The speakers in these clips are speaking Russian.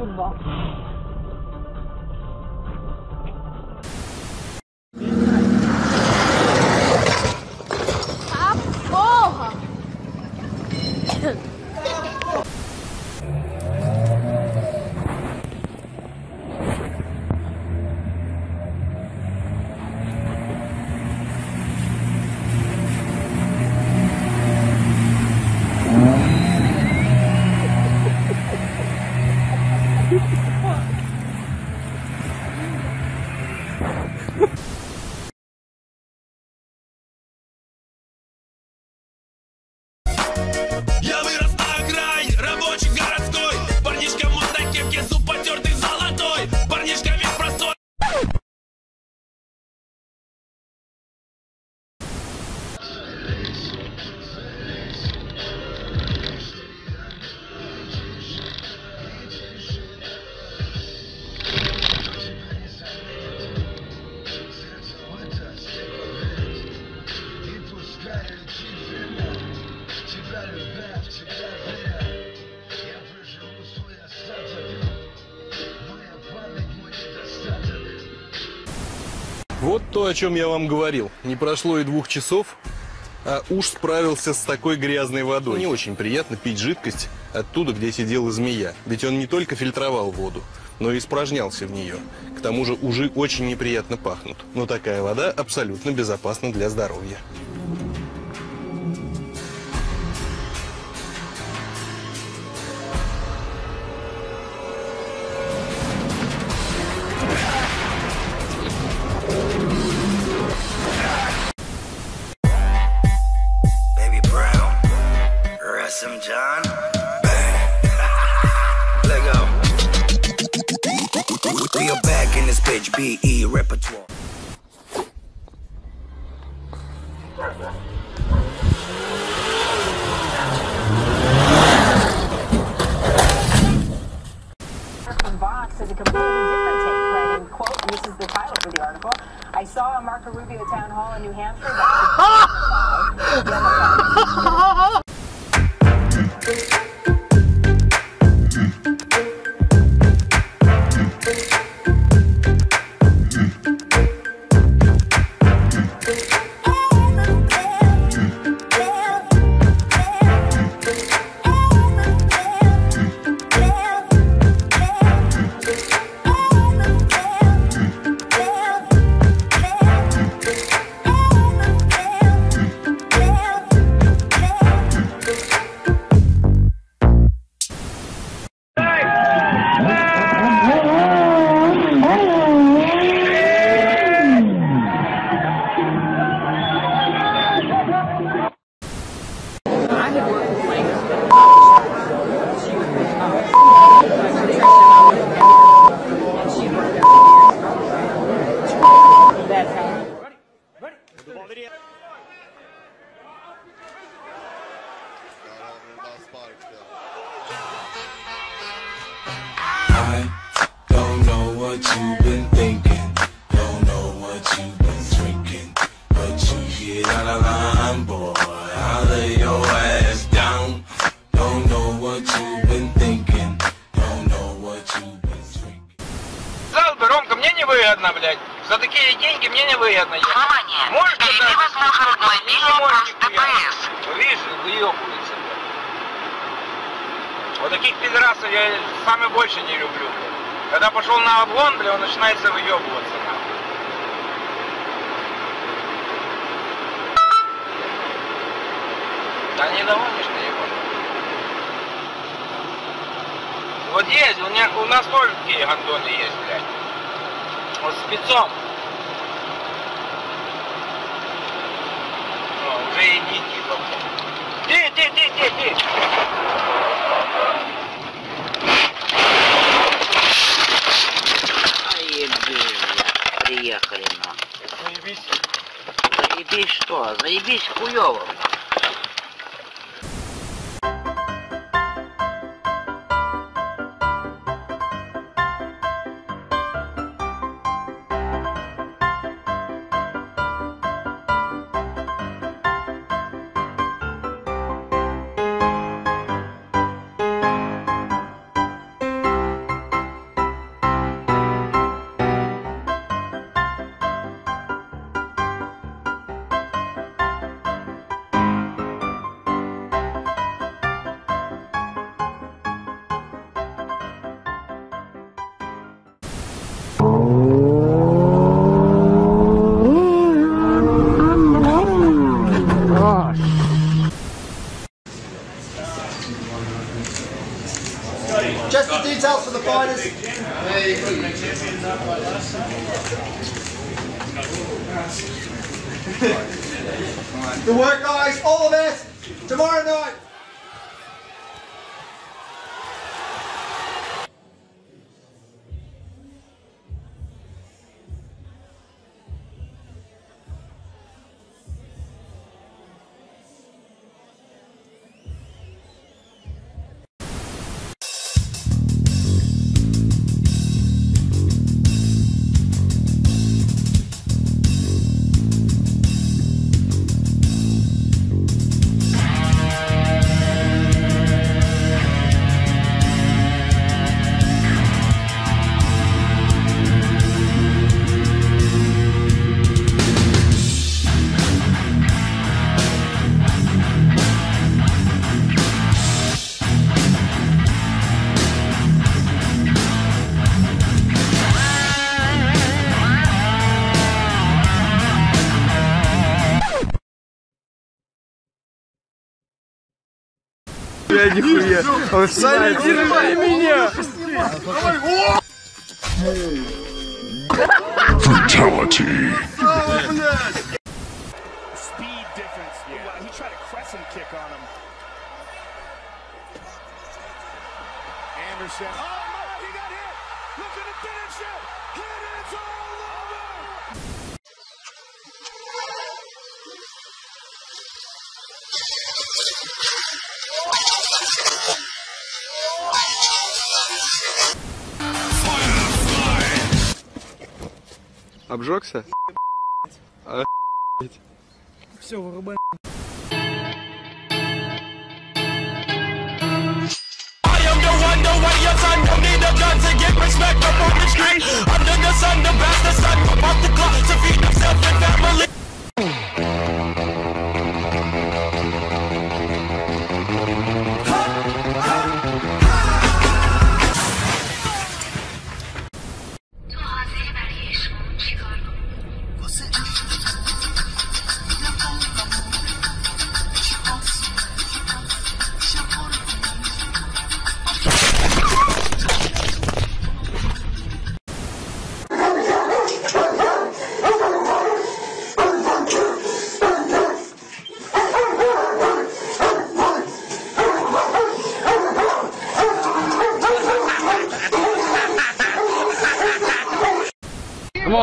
くんだ。Тебя любя, всегда веря Я проживу свой остаток Моя память, мой недостаток Вот то, о чем я вам говорил. Не прошло и двух часов, а уж справился с такой грязной водой. Не очень приятно пить жидкость оттуда, где сидела змея. Ведь он не только фильтровал воду, но и испражнялся в нее. К тому же ужи очень неприятно пахнут. Но такая вода абсолютно безопасна для здоровья. A completely different take, quote, and this is the title for the article, I saw a Marco Rubio town hall in New Hampshire. I don't know what you've been thinking, don't know what you've been drinking, but you get out of line, boy. I'll lay your ass мне невыгодно. ехать. Внимание! Можешь Впереди вас Не мобильный нихуя. ДПС. Видишь, выебываются. блядь. Вот таких пидорасов я самое больше не люблю. Когда пошел на обгон, бля, он начинается выебываться. Да не догонишь ты его. Вот есть, у, меня, у нас тоже такие гандоны есть, блядь. Вот спецом. О, уже иди, типа. Ты, ты, ты, ты, ты. Заебись, приехали нахуй. Заебись. Заебись что? Заебись хуёво. Good work, guys. All of best. Tomorrow night. нихуя, нихуя. Он Саня, не меня! Fatality. Speed difference. Yeah, he tried a crescent kick on him. Anderson. Oh! Обжегся? Все, вырубай. Come on,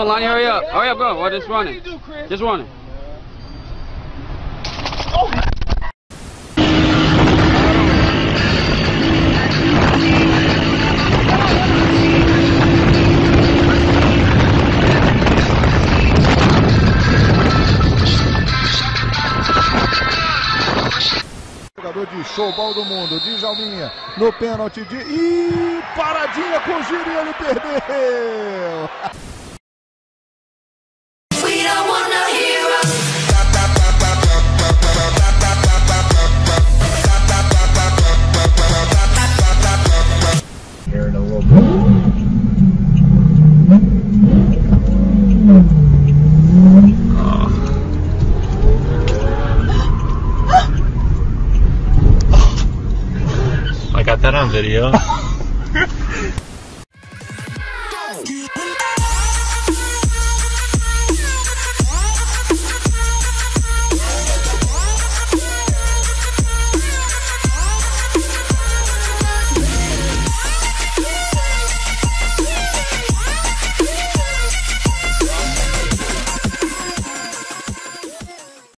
Lonnie, hurry up. Hurry up, go. Or just running. Just. Jogador de showball do mundo, Djalminha, no pênalti de. Ih, paradinha com o giro e ele perdeu! Video.